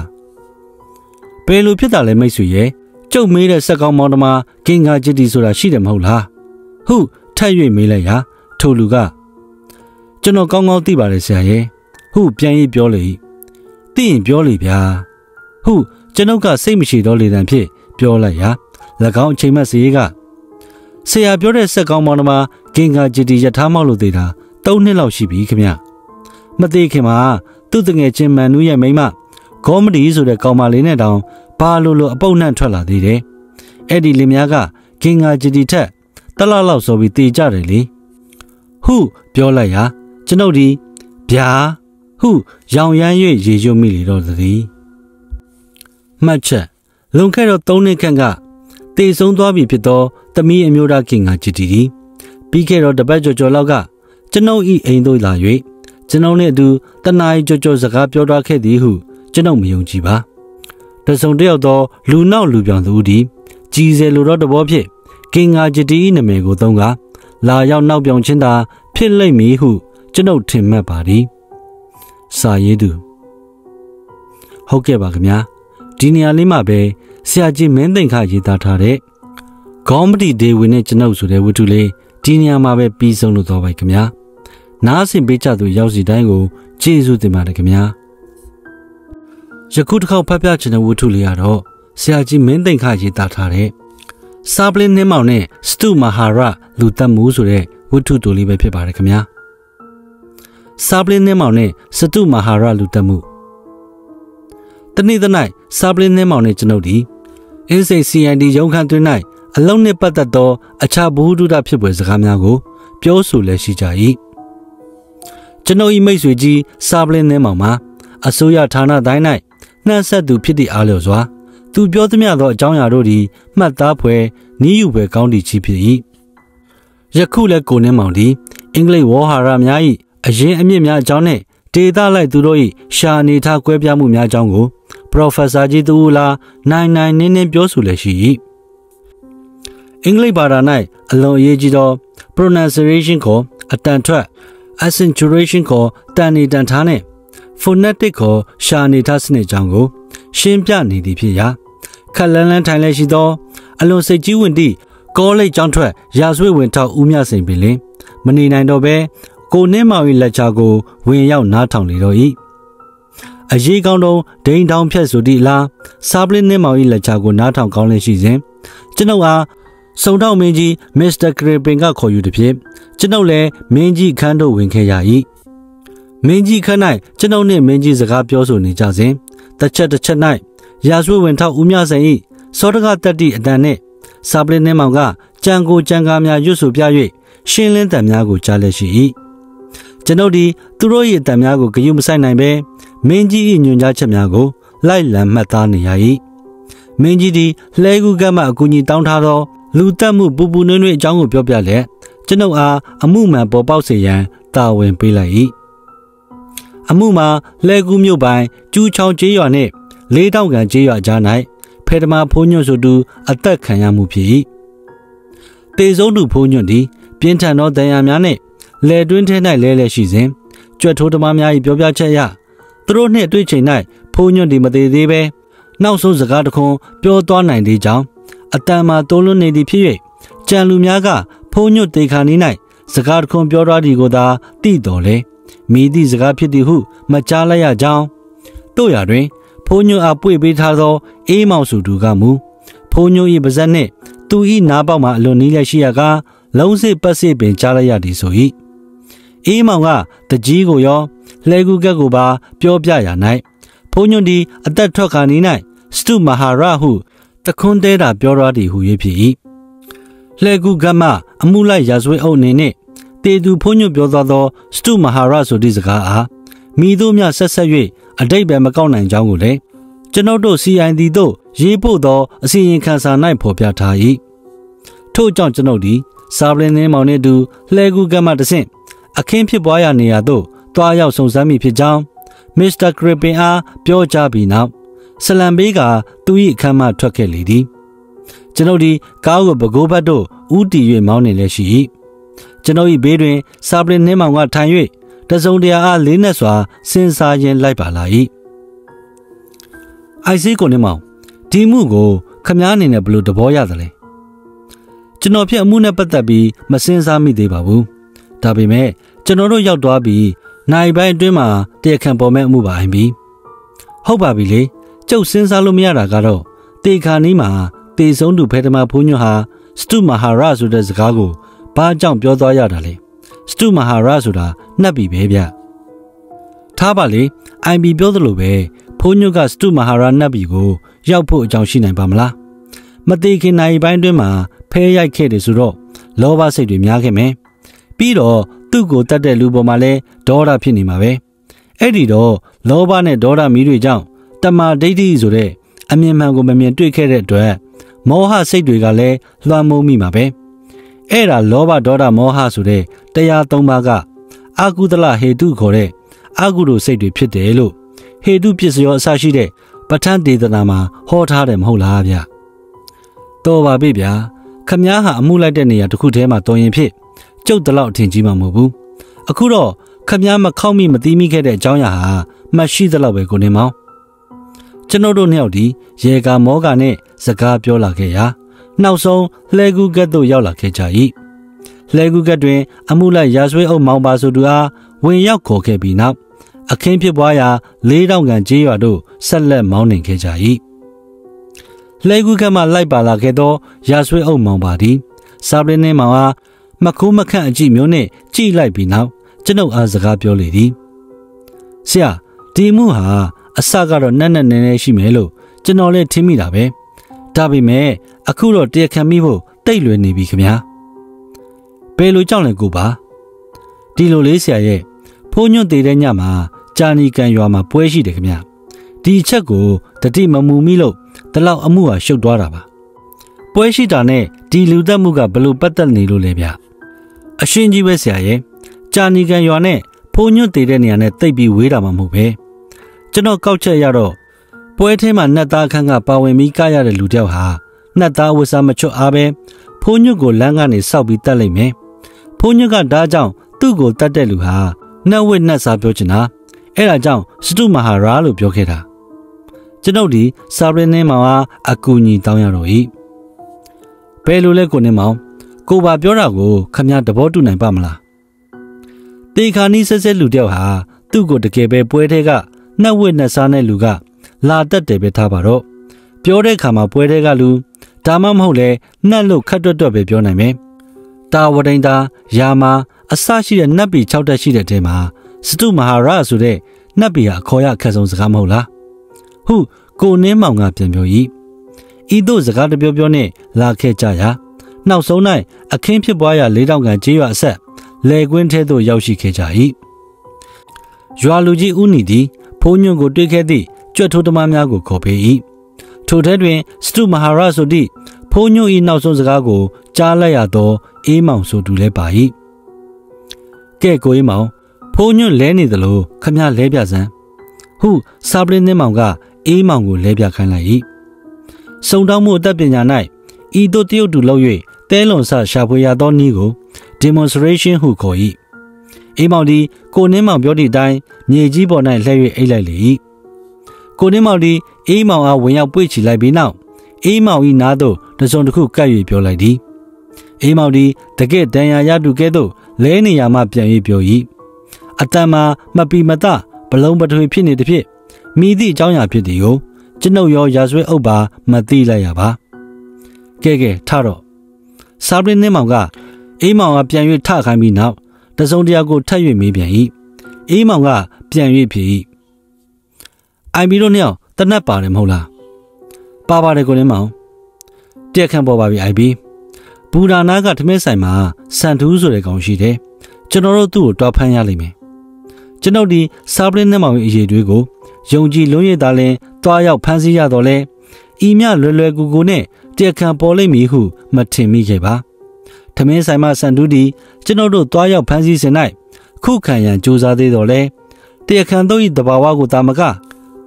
ဘယ်လိုဖြစ်တာလဲမိတ်ဆွေရဲ့ကျုပ်မေးတဲ့စက်ကောင်းမောင်တမကင်္ဂါဂျစ်တီဆိုတာရှိတယ်မဟုတ်လားဟုထပ်၍မေးလိုက်ရာထိုလူကကျွန်တော်ကောင်းကောင်းသိပါတယ်ဆရာရဲ့ဟုပြန်ရေးပြောလေ၏သိရင်ပြောလေဗျာ ဟုကျွန်ုပ်ကစိတ်မရှိတော့လေတံဖြင့်ပြောလိုက်ရာ၎င်းအချိန်မှစည်းကဆရာပြောတဲ့စက်ကောင်းမောင်တမကင်္ဂါဂျစ်တီယထာမောက်လို့သေးတာ၃နှစ်လောက်ရှိပြီခင်ဗျမသေးခင်မှာသူ့တငယ်ချင်းမန်နူးရဲ့မိမဂေါမဒီဆိုတဲ့ကောင်မလေးနဲ့တောင်ဘာလို့လို့အပုတ်နှံ့ထွက်လာသေးတယ်အဲ့ဒီလင်များကကင်္ဂါဂျီတီထက်တလောက်လောက်ဆိုပြီးတေကြတယ်လေဟုပြောလိုက်ရာကျွန်ုပ်ဒီဗျာဟုရောင်ရမ်း၍ရေရွတ်မိလေတော့သည် မှတ်ချက်လွန်ခဲ့တော့၃နှစ်ခန့်ကတေဆုံးသွားပြီဖြစ်သောသမီးအမျိုးသားကင်္ဂါဂျီတီဒီပြီးခဲ့တော့တပတ်ကျော်ကျော်လောက်ကကျွန်ုပ်ဤအိမ်သို့လာ၍ကျွန်ုပ်နှင့်အတူတနားရီကြော်ကြော်စကားပြောထားခဲ့သည်ဟုကျွန်ုပ်မယုံကြည်ပါတစုံတယောက်သောလူနောက်လူပြောင်သူသည်ကြည်စဲလိုတော့တဘောဖြင့်ကင်္ဂါဂျတီ၏နာမည်ကိုသုံးကားလာရောက်နောက်ပြောင်ချင်းသာဖြစ်လိမ့်မည်ဟုကျွန်ုပ်ထင်မှတ်ပါသည်စာရေးသူဟုတ်ကဲ့ပါခင်ဗျာ ဒီနေရာလေးမှာပဲဆရာကြီးမင်းသိမ့်ခရေးသားထားတဲ့ခေါင်းမတီဒေဝင်နဲ့ကျွန်ုပ်ဆိုတဲ့ဝတ္ထုလေးဒီနေရာမှာပဲပြီးဆုံးလို့တော့ပါခင်ဗျာနားဆင်ပေးကြသူရောက်စီတိုင်းကိုကျေးဇူးတင်ပါတယ်ခင်ဗျာယခုတစ်ခေါက်ဖတ်ပြချင်တဲ့ဝတ္ထုလေးကတော့ဆရာကြီးမင်းသိမ့်ခရေးသားထားတဲ့စာပလင်းနှင်းမောင်နဲ့စတုမဟာရလူသက်မှုဆိုတဲ့ဝတ္ထုတိုလေးပဲဖြစ်ပါတယ်ခင်ဗျာစာပလင်းနှင်းမောင်နဲ့စတုမဟာရလူသက်မှု တနေ့တနေ့စာပလင်းနှင်းမောင်နဲ့ကျွန်ုပ်ဒီအင်းစိတ် CND ရုံးခန်းတွင်၌အလုံးနှင့်ပတ်သက်သော အခြားဘုဟုတုဒဖြစ်ပွဲစကားများကို ပြောဆိုလည်ရှိကြ၏ကျွန်ုပ်၏မိတ်ဆွေကြီးစာပလင်းနှင်းမောင်မှာအစိုးရဌာနတိုင်း၌နှံ့ဆက်သူဖြစ်သည့်အားလျော်စွာသူပြောသမျှသောအကြောင်းအရာတို့သည်မှတ်သားဖွယ်နီးယူဖွယ်ကောင်းသည့်ချီဖြစ်၏ယခုလည်းကိုနှင်းမောင်သည်အင်္ဂလိပ်ဝေါ်ဟာရများ၏အရင်အမြင့်များအကြောင်းနှင့်ဒေတာလိုက်သူတို့၏ရှာနေထားကွဲပြားမှုများအကြောင်းကို ပရိုဖက်ဆာကြီးတူလာနိုင်နိုင်နင်းနင်းပြောဆိုလျက်ရှိ၏အင်္ဂလိပ်ဘာသာ၌အလွန်အရေးကြီးသော pronunciation ကိုအတန်ထွက် accentuation ကိုတန်နေတန်ထားနှင့် phonetic ကိုရှာနေထားစနစ်ကြောင်းကို ရှင်းပြနေသည်ဖြစ်ရာခက်လန်းလန်းထိုင်လဲရှိသော အလွန်စိတ်ကြီးဝင်သည့်ကောလိပ်ကျောင်းထွက်ရာဇဝတ်ဝင်ထောက်ဦးမြစိန်ပင်လင်မနေနိုင်တော့ပဲကိုနှင်းမောင်၏လက်ချကိုဝင်ရောက်နားထောင်လေတော့၏ အရေးကောင်းတုံးဒိန်တောင်ဖြတ်ဆိုသည့်လားစားပလင်းနှင်းမောင်၏လက်ချကိုနားထောင်ကောင်းလဲရှိစဉ်ကျွန်ုပ်အားစုံတော့မင်းကြီးမစ္စတာကရီပင်ကခေါ်ယူသည်ဖြင့်ကျွန်ုပ်လည်းမင်းကြီးခန်းတို့ဝင်ခဲ့ရ၏မင်းကြီးခန်း၌ကျွန်ုပ်နှင့်မင်းကြီးစကားပြောဆိုနေကြစဉ်တစ်ချက်တစ်ချက်၌ရာဇဝဝင်ထောက်ဦးမြဆန်၏စောတကတက်တိအတန်နှင့်စာပလင်းနှင်းမောင်ကကြံကိုကြံကားများရွတ်ဆိုပြ၍ရှင်းလင်းတံများကိုကြားလက်ရှိ၏ ကျွန်ုပ်ဒီသူတို့၏အတန်များကိုဂရုမစိုက်နိုင်ပဲမင်းကြီး၏ညွှန်ကြားချက်များကိုလိုက်လံမှတ်သားနေရ၏မင်းကြီးသည်လှဲကူကမှအကူအညီတောင်းထားသောလူတက်မှုပူပူနွေ့နွေ့အကြောင်းကိုပြောပြလျက်ကျွန်ုပ်အားအမှုမှန်ပေါ်ပေါက်စေရန်တာဝန်ပေးလိုက်၏အမှုမှာလှဲကူးမြို့ပိုင်ကျူးချောင်းကျေးရွာနှင့်လေးတောင်ကန်ကျေးရွာကြား၌ဖေတမာဖိုးညွန့်ဆိုသူအသက်ခံရမှုဖြစ်၏တေဆုံးသူဖိုးညွန့်သည်ပြင်းထန်သောဒဏ်ရာများနှင့် လယ်တွင်းထဲ၌လဲလဲရှိစဉ်ကြွက်ထိုးသမားများ၏ပြောပြချက်အရသူတို့နှင့်တွေ့ချိန်၌ဖိုးညွန့်သည်မသေးသေးပဲနောက်ဆုံးစကားတခွန်းပြောသွားနိုင်သေးကြောင်းအတန်မှာတိုးလွန်းနေသည်ဖြစ်၍ကြံလူများကဖုံးညွတ်တေခါနီး၌စကားတခွန်းပြောသွားသည်ကိုသာသိတော်လေမိသည့်စကားဖြစ်သည်ဟုမကြားလိုက်ရကြောင်းတို့ရတွင်ဖုံးညွတ်အားပွေပေးထားသော အေးမောင်စုသူကမူဖုံးညွတ်၏ပါဇက်နှင့်သူ၏နားပေါက်မှအလွန်နီးလက်ရှိရကားလုံးစစ်ပတ်စစ်ပင်ကြားလိုက်ရသည်ဆို၏ အေးမောင်ကတကြီးကိုရောလှဲကူကက်ကိုပါပြောပြရ၌ဖုံးညွတ်သည်အသက်ထွက်ခါနီး၌စတုမဟာရဟုတခွန်းတဲတာပြောရသည်ဟု၍ဖြစ်၏လှဲကူကမအမှုလိုက်ရာဇဝဲအုပ်အနေနှင့်တေသူဖုံးညွတ်ပြောသွားသောစတုမဟာရဆိုသည့်စကားအားမိတို့မြဆက်ဆက်၍အတိတ်ပဲမကောက်နိုင်ကြောင်းကိုလည်းကျွန်ုပ်တို့ CID တို့ရေးပို့သောအစီရင်ခံစာ၌ဖော်ပြထား၏ထို့ကြောင့်ကျွန်ုပ်သည်စာပလင်းနှင်းမောင်နှင့်အတူလှဲကူကမတဆင့် အခင်းဖြစ်ပွားရာနေရာသို့တွားရောက်စုံစမ်းမိဖြစ်ကြောင်းမစ္စတာကရပင်အားပြောကြားပြီးနောက်ဆလံဘေးကသူ၏အခမ်းမှထွက်ခဲ့လေသည်ကျွန်ုပ်ဒီကားကိုဘကိုးဘတ်တို့ဥတီ၍မောင်းနေလက်ရှိ၏ကျွန်ုပ်၏ဘေးတွင်စာပလင်နှင်းမောင်ကထိုင်၍တစုံတရာအားလေးနက်စွာစဉ်းစားရင်းလိုက်ပါလာ၏အိုက်စီကိုနှင်းမောင်ဒီမှုကိုခမားအနေနဲ့ဘယ်လိုသဘောရသလဲကျွန်တော်ဖြစ်အမှုနဲ့ပတ်သက်ပြီးမစင်စားမိသေးပါဘူး ဒါပေမဲ့ကျွန်တော်တို့ရောက်သွားပြီးနိုင်ပိုင်းအတွင်းမှာတရားခံပေါ်မဲ့အမှုပါအိမ်ပြီဟုတ်ပါပြီလေကျုပ်စဉ်းစားလို့မရတာကတော့တေခါနီးမှာတေဆုံးသူဖေတမဘုန်းညွဟာစတုမဟာရဆိုတဲ့စကားကိုဘာကြောင့်ပြောသွားရတာလဲစတုမဟာရဆိုတာနှက်ပြီပဲဗျထားပါလေ IB ပြောသလိုပဲဘုန်းညွကစတုမဟာရနှက်ပြီကိုရောက်ဖို့အကြောင်းရှိနိုင်ပါမလားမသေးခင်နိုင်ပိုင်းတွင်းမှာဖဲရိုက်ခဲ့တယ်ဆိုတော့လောဘစိတ်တွေများခဲ့မယ် ပြီးတော့သူ့ကိုတတ်တဲ့လူပေါ်မှာလဲဒေါသဖြစ်နေမှာပဲအဲ့ဒီတော့လောဘနဲ့ဒေါသမီးတွေကြောင့်တမာဒိဋ္ဌိဆိုတဲ့အမြင်မှန်ကိုမမြင်တွေ့ခဲ့တဲ့အတွက်မောဟစိတ်တွေကလည်းလွှမ်းမိုးမိမှာပဲအဲ့ဒါလောဘဒေါသမောဟဆိုတဲ့တရားသုံးပါးကအကုသလဟေတုခေါ်တဲ့အကုသိုလ်စိတ်တွေဖြစ်တယ်လို့ဟေတုပစ္စယောအစရှိတဲ့ပဋ္ဌာန်းဒေသနာမှာဟောထားတယ်မဟုတ်လားဗျတော်ပါပြီဗျာခမားဟာအမှုလိုက်တဲ့နေရာတစ်ခုတည်းမှာတော်ရင်ဖြစ် ကျုပ်တလောက်အထင်ကြီးမှာမဟုတ်ဘူးအခုတော့ခမားမခောက်မိမသိမိခဲ့တဲ့အကြောင်းအရာဟာမှတ်ရှိသလောက်ပဲကိုနေမောင်ကျွန်တော်တို့နှစ်ယောက်ဒီရေကာမောကာနဲ့စကားပြောလာခဲ့ရာနောက်ဆုံးလှဲကူကက်သို့ရောက်လာခဲ့ကြ၏လှဲကူကက်တွင် အမှုလိုက်ရာဇဝဲအုပ်မောင်ပါဆိုသူအားဝင်ရောက်ခေါ်ခဲ့ပြီးနောက်အခင်းဖြစ်ပွားရာလေးတောင်ကန်ကျေးရွာတို့ဆက်လက်မောင်းနှင်ခဲ့ကြ၏လှဲကူကက်မှလိုက်ပါလာခဲ့သောရာဇဝဲအုပ်မောင်ပါသည်စာပလင်းနှင်းမောင်အား မခိုးမခန့်အကြည့်မျိုးနှင့်ကြည့်လိုက်ပြီးနောက်ကျွန်ုပ်အားစကားပြောလေသည်ဆရာဒီမှုဟာအစကတော့နက်နက်နဲနဲရှိမယ်လို့ကျွန်တော်လည်းထင်မိတာပဲဒါပေမဲ့အခုတော့တရားခံမိဖို့တိတ်လွယ်နေပြီခင်ဗျာဘယ်လိုကြောင့်လဲကိုပါဒီလိုလေးဆရာရဲ့ဖိုးညွန့်တည်တဲ့ညမှာကြာနီကန်ရွာမှာပွဲရှိတယ်ခင်ဗျာဒီအချက်ကိုတတိမမူမိလို့တလောက်အမှုဟာရှုပ်သွားတာပါပွဲရှိတာနဲ့ဒီလူသက်မှုကဘလို့ပတ်သက်နေလို့လဲဗျ အရှင်ကြီးပဲဆရာရဲ့ကြာနီကန်ရွာနဲ့ဖိုးညွန့်တည်တဲ့နေရာနဲ့တိတ်ပြီးဝေးတာမှမဟုတ်ပဲကျွန်တော်ကောက်ချက်ရတော့ပွဲထဲမှာနှက်သားခန့်ကပါဝင်ပြီးကရတဲ့လူတယောက်ဟာနှက်သားဝစားမချွတ်အားပဲဖိုးညွတ်ကိုလမ်းကနေစောက်ပြီးတတ်လိုက်မယ်ဖိုးညွတ်ကဒါကြောင့်သူ့ကိုတတ်တဲ့လူဟာနှက်ဝစ်နှက်စားပြောချင်တာအဲ့ဒါကြောင့်စတုမဟာရာလို့ပြောခဲ့တာကျွန်ုပ်ဒီစာရင်းနှင်းမောင်ဟာအကူအညီတောင်းရတော့၏ဘယ်လိုလဲကိုနှင်းမောင် ကိုပါပြောတာကိုခမသဘောတူနိုင်ပါမလားတေခါနီးဆက်ဆက်လူတယောက်ဟာသူ့ကိုတကယ်ပဲပွဲထဲကနှက်ဝစ်နှက်စားတဲ့လူက လာတက်တယ်ပဲထားပါတော့ပြောတဲ့ခါမှာပွဲထဲကလူဒါမှမဟုတ်လဲနှက်လို့ခတ်တွတ်တွတ်ပဲပြောနိုင်မယ်တာဝတိန်တာယာမာအစရှိတဲ့နတ်ပီ6တက်ရှိတဲ့အထဲမှာစတုမဟာရဆိုတဲ့နတ်ပီဟာအခေါ်ရအခက်ဆုံးစကားမဟုတ်လားဟုကိုနင်းမောင်ကပြန်ပြော၏ဤသို့စကားတပြောပြောနဲ့လာခဲ့ကြရာ နောက်ဆုံး၌အခင်းဖြစ်ပွားရာလေးတောင်ကန်ကျေးရွာအဆက်လေကွင်းထဲသို့ရောက်ရှိခဲ့ကြ၏ရွာလူကြီးဦးနီသည်ဖုံးညွန့်ကိုတွေ့ခဲ့သည့်ကြွက်ထိုးသမားများကိုခေါ်ပေး၏ထိုထဲတွင်စတုမဟာရဆိုသည့်ဖုံးညွန့်၏နောက်ဆုံးစကားကိုကြားလိုက်ရသောအေးမောင်ဆိုသူလည်းပါ၏ကဲကိုအေးမောင်ဖုံးညွန့်လဲနေသလိုခမလဲပြစမ်းဟုစာပလင်းနှင်းမောင်ကအေးမောင်ကိုလဲပြခိုင်းလိုက်၏စုံတောင်းမှုအသက်ပညာ၌ဤသို့တရုတ်တူလောက်၍ တဲလွန်ဆရှာဖွေရသောနည်းကို demonstration ဟုခေါ်၏အေးမောင်သည်ကိုနှင်းမောင်ပြောသည့်အတိုင်းမြေကြီးပေါ်၌လှည့်၍အိတ်လိုက်လေ၏ကိုနှင်းမောင်သည်အေးမောင်အားဝင်ရောက်ပွေ့ချီလိုက်ပြီးနောက်အေးမောင်၏နားသို့တစုံတစ်ခုကပ်၍ပြောလိုက်သည်အေးမောင်သည်တကယ့်တန်ရာရတုကဲ့သို့လဲနေရမှပြန်၍ပြော၏အတန်မှာမပီမတဘလုံးပထွေဖြစ်နေသည်ဖြင့်မိသည့်အကြောင်းအရာဖြစ်သည်ကိုကျွန်ုပ်ရောရာဇဝဲအုပ်ပါမသိလိုက်ရပါကဲကဲထတော့ စာပရင်းနှင်းမောင်ကအေးမောင်ကပြန်၍ထခိုင်းပြီးနောက်တစုံတရာကိုထပ်၍မေးပြန်၏အေးမောင်ကပြန်၍ဖြေ၏အိုင်မီတို့နှစ်ယောက်တနတ်ပါတယ်မဟုတ်လားပါပါတယ်ကိုလင်းမောင်တက်ခန့်ပေါ်ပါပြီအိုင်ဘီဘူဒါနာကထမင်းဆိုင်မှာစန်ထူးဆိုတဲ့ကောင်ရှိတယ်ကျွန်တော်တို့သူ့ကိုတွားဖမ်းရလိမ့်မယ်ကျွန်ုပ်ဒီစာပရင်းနှမောင်ရဲ့အရေးတွေကိုယုံကြည်လုံးရသားလင်းတွားရောက်ဖမ်းဆီးရတော့လဲ ဤမြလွယ်လွယ်ကူကူနဲ့တက်ခန့်ပေါ်လိမ့်မည်ဟုမထင်မိခဲ့ပါထမင်းဆိုင်မှာစန်တူးဒီကျွန်တော်တို့တွားရောက်ဖမ်းဆီးစဉ်၌ခုခံရန်ကြိုးစားသေးတော်လဲတရားခံတို့၏တဘာဝကိုတာမက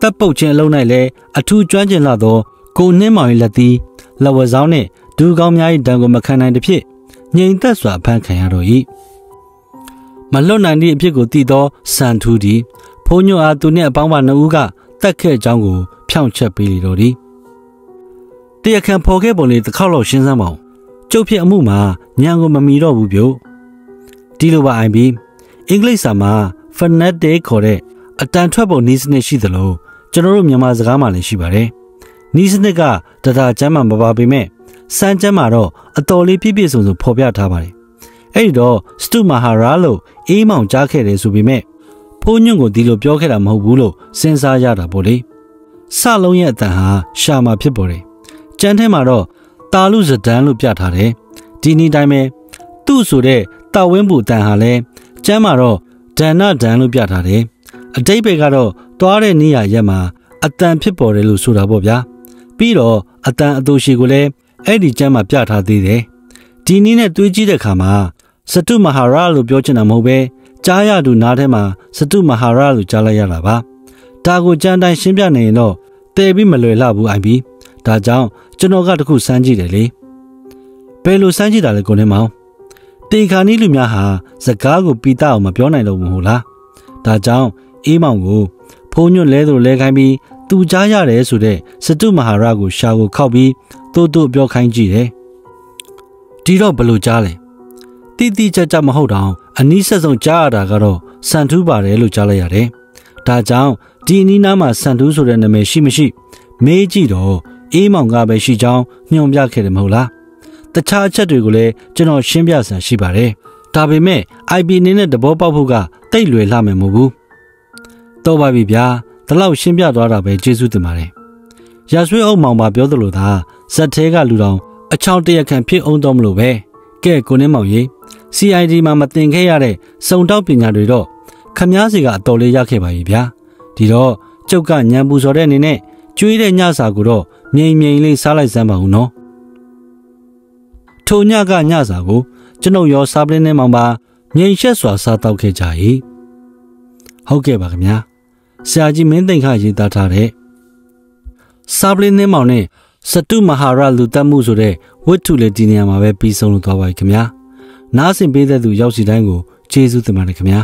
တပ်ပုတ်ခြင်းအလုံး၌လည်းအထူးကျွမ်းကျင်လာသောကိုနှင်းမောင်၏လက်သည်လဝဆောင်နှင့်ဒူကောင်းများ၏ဒဏ်ကိုမခံနိုင်သဖြင့်ငြိမ်သက်စွာဖမ်းခံရတော့၏မလွတ်နိုင်သည့်အဖြစ်ကိုသိသောစန်ထူးသည်ဖုံးညွအားသူနှင့်အပေါင်းပါနှစ်ဦးကတက်ခဲ့ကြောင်းကိုဖြောင့်ချက်ပေးလေတော့သည် တရားခံဖော်ခဲ့ပုံလေးတစ်ခေါက်လောက်ရှင်းစမ်းပါဦးကျုပ်ဖြစ်အမှုမှာညံကိုမမီတော့ဘူးပြို့ဒီလိုပါအိုင်ဘီအင်္ဂလိပ်စာမှာ fanatic ခေါ်တဲ့အတန်ထွက်ပုံနီးစနစ်ရှိသလိုကျွန်တော်တို့မြန်မာစကားမှာလည်းရှိပါတယ်နီးစနစ်ကတဒါကျမ်းမှာမပါပေမဲ့စမ်းကျမ်းမှာတော့အတော်လေးပြည့်ပြည့်စုံစုံဖော်ပြထားပါတယ်အဲ့ဒီတော့စတုမဟာရာလို့အေးမောင်ကြားခဲ့တယ်ဆိုပေမဲ့ဖိုးညွန့်ကိုဒီလိုပြောခဲ့တာမဟုတ်ဘူးလို့စဉ်းစားရတာပေါ့လေစလုံးရဲ့အတန်ဟာရှာမှာဖြစ်ပေါ်တယ် ကျမ်းထဲမှာတော့တာလူဇဒန်လို့ပြထားတယ်ဒီနေ့တိုင်းပဲသူ့ဆိုတဲ့တာဝင်းပူတန်ဟာလဲကျမ်းမှာတော့ဒဏ္ဏဒန်လို့ပြထားတယ်အတိတ်ဘယ်ကတော့တွားတဲ့နေရာရက်မှာအတန်ဖြစ်ပေါ်တယ်လို့ဆိုတာပေါ့ဗျာပြီးတော့အတန်အတူရှိကိုလည်းအဲ့ဒီကျမ်းမှာပြထားသေးတယ်ဒီနည်းနဲ့တွေးကြည့်တဲ့အခါမှာစတုမဟာရလို့ပြောချင်တာမဟုတ်ပဲကြားရသူနားထဲမှာစတုမဟာရလို့ကြားလိုက်ရတာပါဒါကိုကြမ်းတိုင်းရှင်းပြနေရင်တော့တဲပြီးမလွယ်လှဘူးအိုင်ပြီးဒါကြောင့် ကျွန်တော်ကတခုစမ်းကြည့်တယ်လေဘယ်လိုစမ်းကြည့်တာလဲကိုနေမောင်တေခါနီးလူများဟာစကားကိုပီတာအောင်မပြောနိုင်လို့မဟုတ်လားဒါကြောင့်အေးမောင်ကိုဖုံညွန့်လဲသူလဲခိုင်းပြီးသူကြားရတယ်ဆိုတဲ့စတုမဟာရကိုရှာကိုခောက်ပြီးတိုးတိုးပြောခိုင်းကြည့်တယ်ဒီတော့ဘလို့ကြားလဲတိတိကျကျမဟုတ်တော့အနီးဆက်ဆုံးကြားရတာကတော့စန်ထူးပါတယ်လို့ကြားလိုက်ရတယ်ဒါကြောင့်ဒီအနီးနားမှာစန်ထူးဆိုတဲ့နာမည်ရှိမရှိ မေးကြည့်တော့ အေးမောင်ကပဲရှိကြောင်းညွှန်ပြခဲ့တယ်မဟုတ်လားတခြားအချက်တွေကိုလည်းကျွန်တော်ရှင်းပြဆန်ရှိပါတယ်ဒါပေမဲ့ IP အနေနဲ့သဘောပေါက်ဖို့ကတိတ်လွယ်လှမယ်မဟုတ်ဘူးတော့ပါပြီဗျာဒီလောက်ရှင်းပြသွားတာပဲကျေးဇူးတင်ပါတယ်ရဆွေးအုပ်မောင်ပါပြောသလိုသာဇက်သေးကလူတော်အချောင်းတရခန့်ဖြစ်အောင်တော့မလို့ပဲကဲကိုနေမောင်ကြီး CID မှာမတင်ခဲ့ရတဲ့စုံတောက်ပညာတွေတော့ခမားစီကအတော်လေးရခဲ့ပါရဲ့ဗျာဒီတော့ကျုပ်ကညံပူစော်တဲ့အနေနဲ့ကျွေးတဲ့ညစာကိုတော့ မြိန်မြိန်လေးစားလိုက်စမ်းပါဦးနော်ထိုညကညစာကို ကျွန်ုပ်ရောစားပလင်းနဲ့မောင်ပါမြိန်ရှက်စွာစားတောက်ခဲ့ကြ၏ဟုတ်ကဲ့ပါခင်ဗျာဆရာကြီးမင်းသိမ့်ခရေးသားထားတဲ့စားပလင်းနဲ့မောင်နဲ့စတုမဟာရလူတက်မှုဆိုတဲ့ဝတ္ထုလေးဒီနေရာမှာပဲပြီးဆုံးလို့သွားပါပြီခင်ဗျာနားဆင်ပေးတဲ့သူရောက်စီတိုင်းကိုကျေးဇူးတင်ပါတယ်ခင်ဗျာ